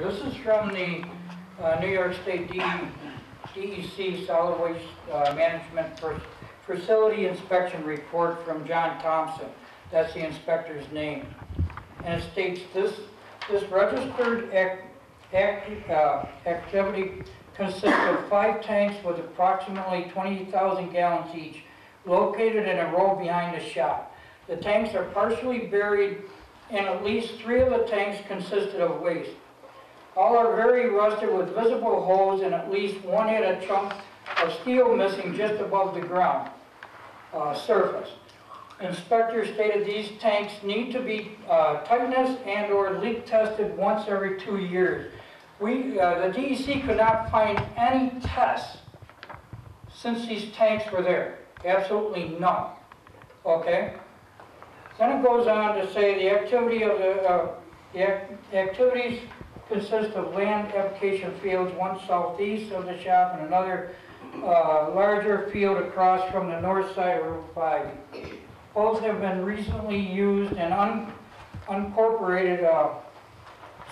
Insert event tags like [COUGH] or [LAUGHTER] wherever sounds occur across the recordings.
This is from the uh, New York State DEC Solid Waste uh, Management Fa- Facility Inspection Report from John Thompson. That's the inspector's name. And it states, this, this registered ac- act- uh, activity consists of five tanks with approximately 20,000 gallons each, located in a row behind the shop. The tanks are partially buried, and at least three of the tanks consisted of waste. All are very rusted with visible holes and at least one had a chunk of steel missing just above the ground uh, surface. Inspector stated these tanks need to be uh, tightness and/or leak tested once every two years. We, uh, the DEC could not find any tests since these tanks were there, absolutely none, okay? Then it goes on to say the activity of the, uh, the ac- activities consist of land application fields, one southeast of the shop and another uh, larger field across from the north side of Route 5. Both have been recently used and un- uncorporated uh,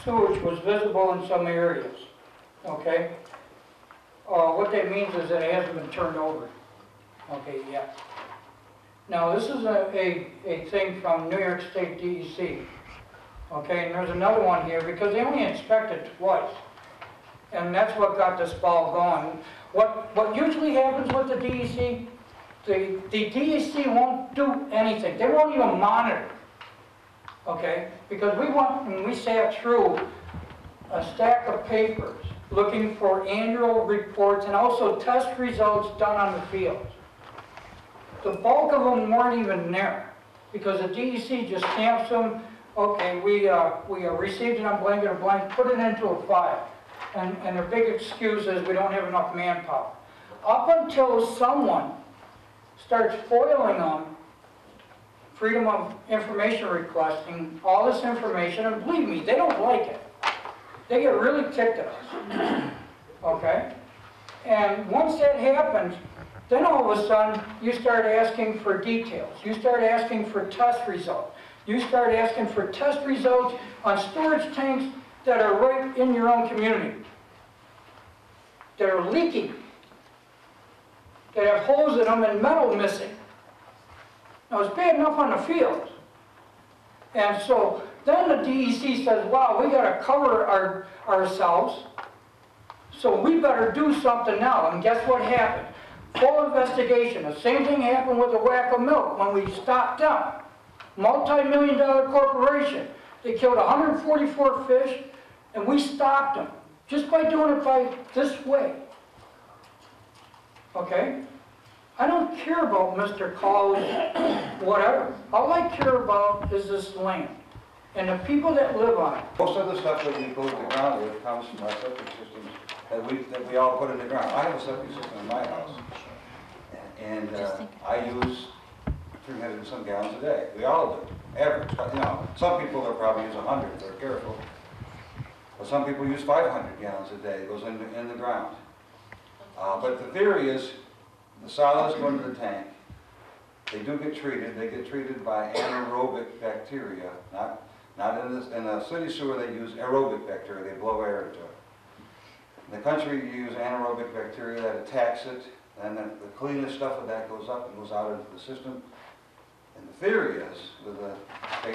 sewage was visible in some areas, okay? Uh, What that means is that it hasn't been turned over, okay, yet. Now, this is a, a, a thing from New York State DEC. Okay, and there's another one here, because they only inspected twice. And that's what got this ball going. What, what usually happens with the DEC, the, the DEC won't do anything, they won't even monitor. Okay, because we want, when we sat through a stack of papers, looking for annual reports and also test results done on the field. The bulk of them weren't even there, because the DEC just stamps them, okay, we, uh, we uh, received it on blank or blank, put it into a file. And, and their big excuse is we don't have enough manpower. Up until someone starts foiling them, freedom of information requesting, all this information, and believe me, they don't like it. They get really ticked at us, [CLEARS THROAT] okay? And once that happens, then all of a sudden, you start asking for details. You start asking for test results. You start asking for test results on storage tanks that are right in your own community. That are leaking. That have holes in them and metal missing. Now, it's bad enough on the fields. And so, then the DEC says, wow, we gotta cover our, ourselves. So we better do something now. And guess what happened? Full investigation. The same thing happened with the whack of milk when we stopped them. Multi-million dollar corporation. They killed 144 fish and we stopped them just by doing it by this way. Okay? I don't care about Mr. Call's whatever. All I care about is this land and the people that live on it. Most of the stuff that we go to the ground with comes from our septic systems that we, that we all put in the ground. I have a septic system in my house. And uh, I use three hundred and some gallons a day. We all do, average, you know, some people will probably use hundred if they're careful. But some people use five hundred gallons a day, It goes in, the- in the ground. Uh, But the theory is, the solids go into the tank. They do get treated, they get treated by anaerobic bacteria, not, not in this, in a city sewer, they use aerobic bacteria, they blow air into it. In the country, you use anaerobic bacteria that attacks it, and then the cleanest stuff of that goes up and goes out into the system. And the theory is, with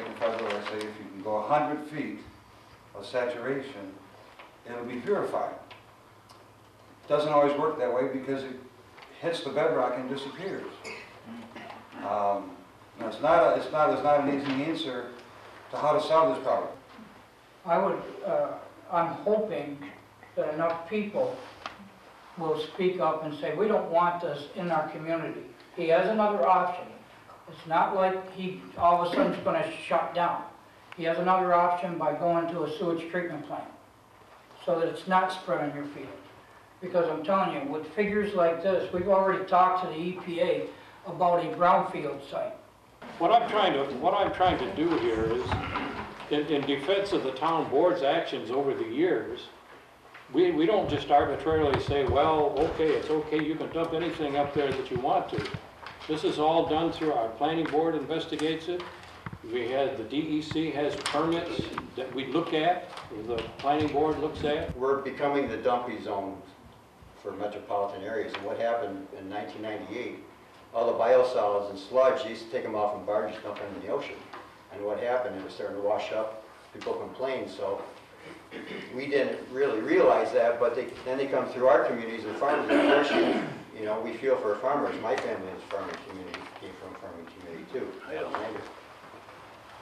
and federal, I say, if you can go hundred feet of saturation, it'll be purified. It Doesn't always work that way because it hits the bedrock and disappears. Um, know, it's not, a- it's not, it's not an easy answer to how to solve this problem. I would, uh, I'm hoping that enough people will speak up and say, we don't want this in our community. He has another option. It's not like he all of a sudden is gonna shut down. He has another option by going to a sewage treatment plant, so that it's not spread on your field. Because I'm telling you, with figures like this, we've already talked to the EPA about a brownfield site. What I'm trying to, what I'm trying to do here is, in, in defense of the town board's actions over the years, we, we don't just arbitrarily say, well, okay, it's okay, you can dump anything up there that you want to. This is all done through, our planning board investigates it, We had, the DEC has permits that we look at, the planning board looks at. We're becoming the dumping zone for metropolitan areas. And what happened in 1998, all the biosolids and sludge, they used to take them off in barges, dump them in the ocean. And what happened, it was starting to wash up, people complained, so we didn't really realize that, but they, then they come through our communities and farmers, unfortunately, you know, we feel for farmers. My family is farming community, came from farming community too.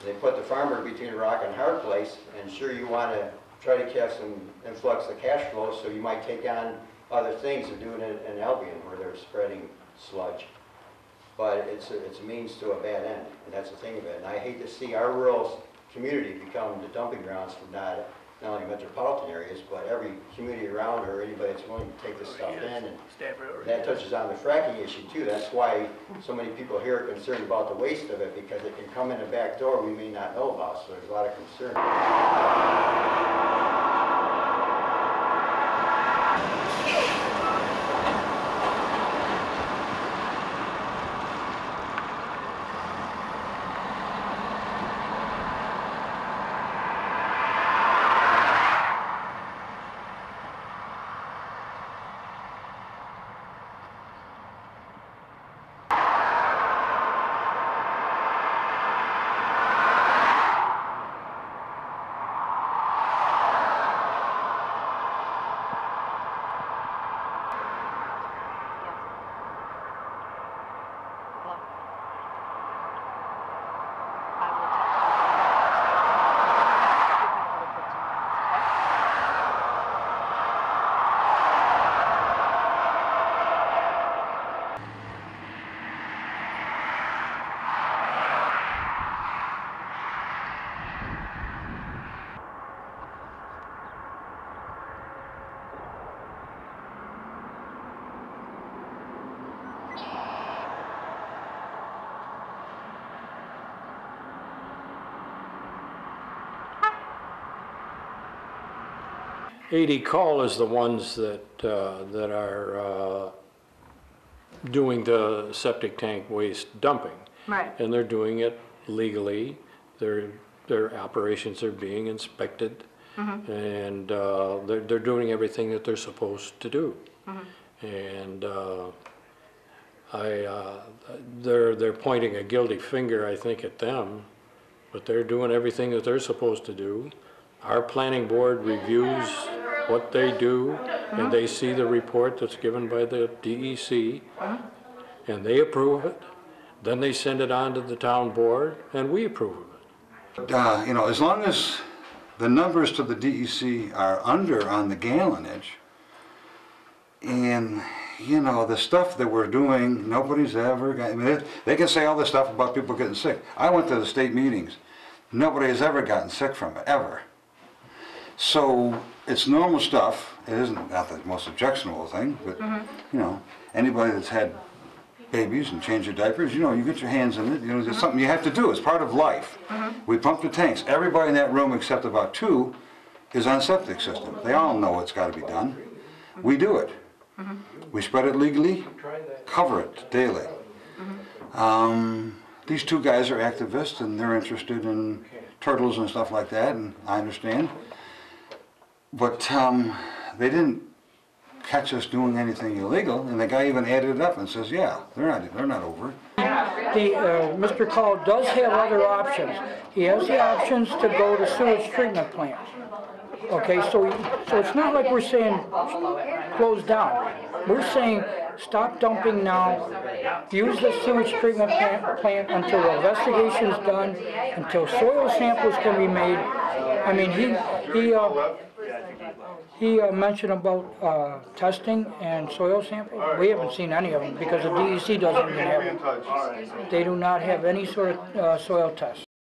They put the farmer between a rock and a hard place, and sure, you want to try to catch some influx of cash flow, so you might take on other things, they're doing it in Albion, where they're spreading sludge. But it's a, it's a means to a bad end, and that's the thing of it. And I hate to see our rural community become the dumping grounds for not, not only metropolitan areas, but every community around or anybody that's willing to take this stuff in. And that touches on the fracking issue too. That's why so many people here are concerned about the waste of it, because it can come in the back door we may not know about, so there's a lot of concern. A.D. Call is the ones that, uh, that are uh, doing the septic tank waste dumping. Right. And they're doing it legally, their, their operations are being inspected, mm-hmm. and uh, they're, they're doing everything that they're supposed to do. Mm-hmm. And uh, I, uh, they're, they're pointing a guilty finger, I think, at them, but they're doing everything that they're supposed to do. Our planning board reviews what they do, and they see the report that's given by the DEC, and they approve it. Then they send it on to the town board, and we approve of it. Uh, you know, as long as the numbers to the DEC are under on the gallonage, and, you know, the stuff that we're doing, nobody's ever, got- I mean, they- they can say all this stuff about people getting sick. I went to the state meetings, nobody has ever gotten sick from it, ever. So, it's normal stuff, it isn't, not the most objectionable thing, but, mm-hmm. you know, anybody that's had babies and change your diapers, you know, you get your hands in it, you know, it's mm-hmm. something you have to do, it's part of life. Mm-hmm. We pump the tanks, everybody in that room except about two is on septic system. They all know it's gotta be done. We do it. We spread it legally, cover it daily. Um, these two guys are activists and they're interested in turtles and stuff like that, and I understand. But, um, they didn't catch us doing anything illegal, and the guy even added it up and says, yeah, they're not, they're not over. The, uh, Mr. Call does have other options. He has the options to go to sewage treatment plants. Okay, so, so it's not like we're saying close down. We're saying stop dumping now, use the sewage treatment plant, plant until the investigation's done, until soil samples can be made. I mean, he, he, uh, he uh, mentioned about, uh, testing and soil samples. We haven't seen any of them because the DEC doesn't even have them. They do not have any sort of, uh, soil tests.